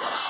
Yeah.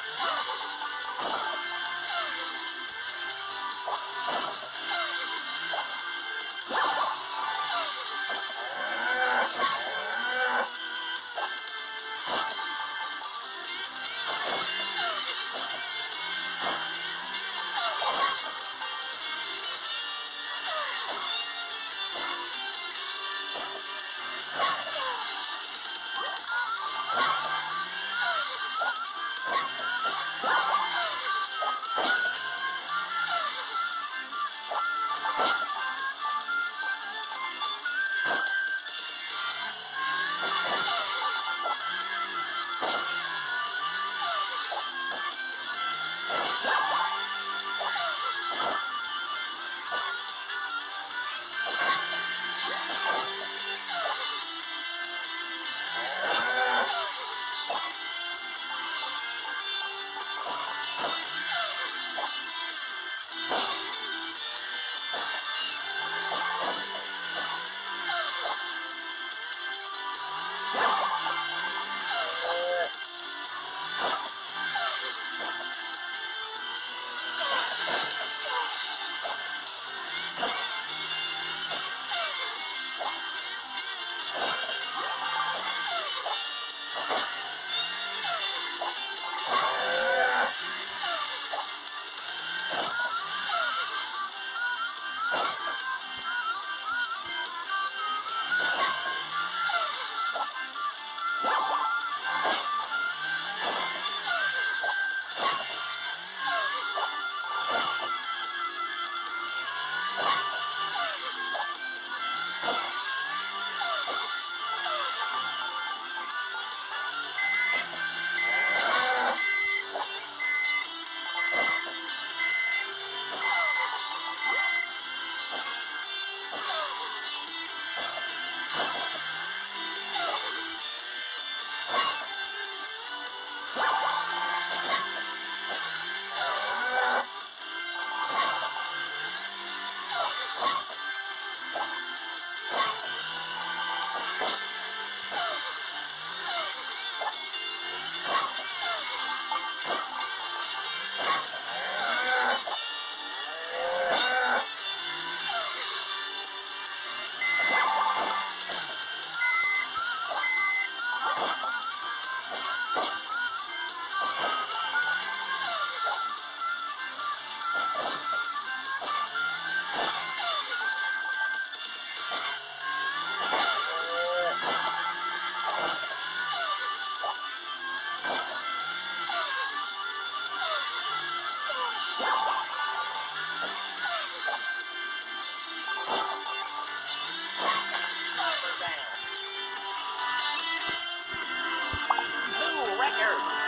Eric.